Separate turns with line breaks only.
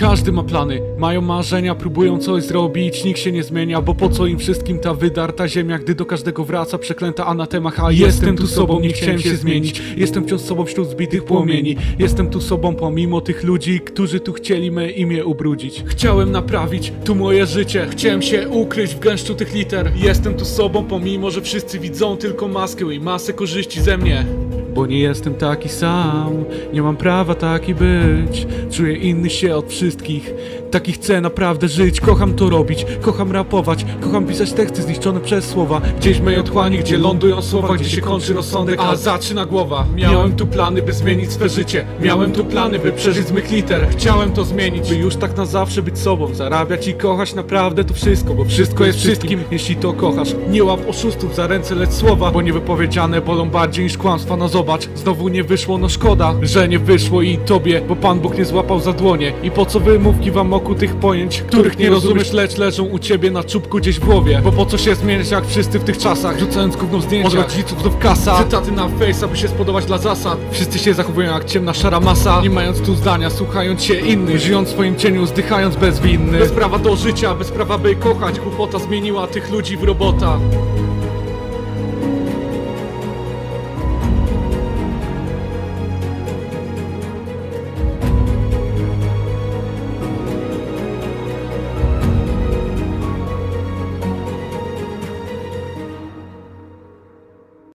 Każdy ma plany, mają marzenia, próbują coś zrobić, nikt się nie zmienia, bo po co im wszystkim ta wydarta ziemia, gdy do każdego wraca przeklęta anatema, a jestem tu sobą, nie chciałem się zmienić, jestem wciąż sobą wśród zbitych płomieni, jestem tu sobą pomimo tych ludzi, którzy tu chcieli me imię ubrudzić. Chciałem naprawić tu moje życie, chciałem się ukryć w gęszczu tych liter, jestem tu sobą pomimo, że wszyscy widzą tylko maskę i masę korzyści ze mnie. Bo nie jestem taki sam, nie mam prawa taki być Czuję inny się od wszystkich. Taki chcę naprawdę żyć, kocham to robić Kocham rapować, kocham pisać teksty zniszczone przez słowa. Gdzieś w mej otchłani, gdzie lądują słowa Gdzie się kończy rozsądek, a zaczyna głowa. Miałem tu plany, by zmienić swe życie. Miałem tu plany, by przeżyć z mych liter. Chciałem to zmienić, by już tak na zawsze być sobą Zarabiać i kochać naprawdę to wszystko Bo wszystko jest wszystkim, jeśli to kochasz. Nie łap oszustów za ręce, lecz słowa Bo niewypowiedziane bolą bardziej niż kłamstwa. No zobacz, znowu nie wyszło, no szkoda Że nie wyszło i tobie, bo Pan Bóg nie złapał za dłonie. I po co wymówki wam oku tych pojęć Których nie rozumiesz, lecz leżą u ciebie na czubku gdzieś w głowie? Bo po co się zmieniać jak wszyscy w tych czasach? Rzucając gówno zdjęcia. Od rodziców do kasa. Cytaty na face, aby się spodobać dla zasad. Wszyscy się zachowują jak ciemna szara masa. Nie mając tu zdania, słuchając się innych. Żyjąc w swoim cieniu, zdychając bezwinny. Bez prawa do życia, bez prawa by kochać. Głupota zmieniła tych ludzi w robota